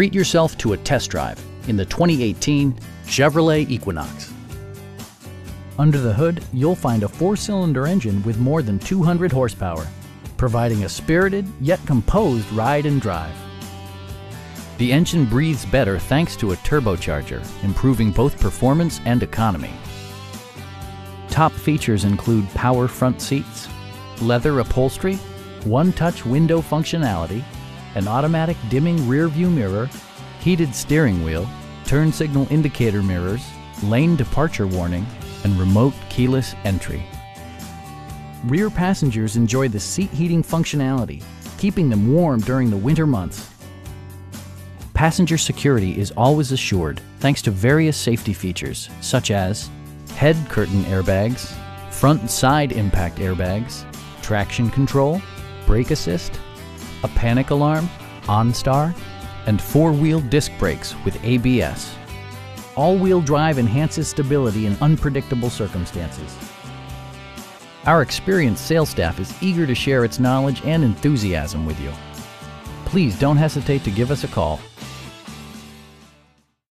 treat yourself to a test drive in the 2018 Chevrolet Equinox. Under the hood, you'll find a four-cylinder engine with more than 200 horsepower, providing a spirited yet composed ride and drive. The engine breathes better thanks to a turbocharger, improving both performance and economy. Top features include power front seats, leather upholstery, one-touch window functionality, an automatic dimming rear view mirror, heated steering wheel, turn signal indicator mirrors, lane departure warning, and remote keyless entry. Rear passengers enjoy the seat heating functionality, keeping them warm during the winter months. Passenger security is always assured thanks to various safety features such as head curtain airbags, front and side impact airbags, traction control, brake assist, a panic alarm, OnStar, and four-wheel disc brakes with ABS. All-wheel drive enhances stability in unpredictable circumstances. Our experienced sales staff is eager to share its knowledge and enthusiasm with you. Please don't hesitate to give us a call